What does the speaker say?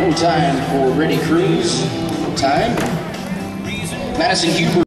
No time for Ready Cruz. Time. Madison Huber.